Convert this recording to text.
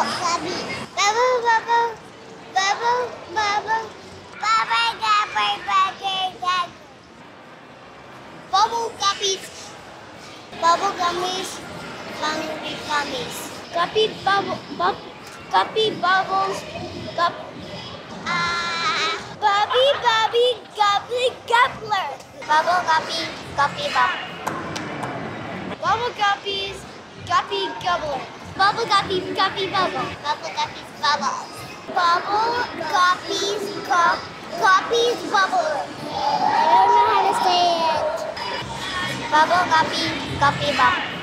Bubble. Bubble, bubble. Bubble, bubble. Bubble, gabber, bagger. Bubble guppies. Bubble gummies. Hungry gummies. Guppy bubble, bub, guppy bubbles. Gup. Ah. Bubby, bubby, guppy, guppler. Bubble guppy, guppy bub. Bubble guppies, guppy gobbler. Bubble guppies, guppy bubble. Bubble guppies, bubbles. Bubble guppies, gup, guppies, bubble. I don't know how to say it. Bubble guppy, guppy bub.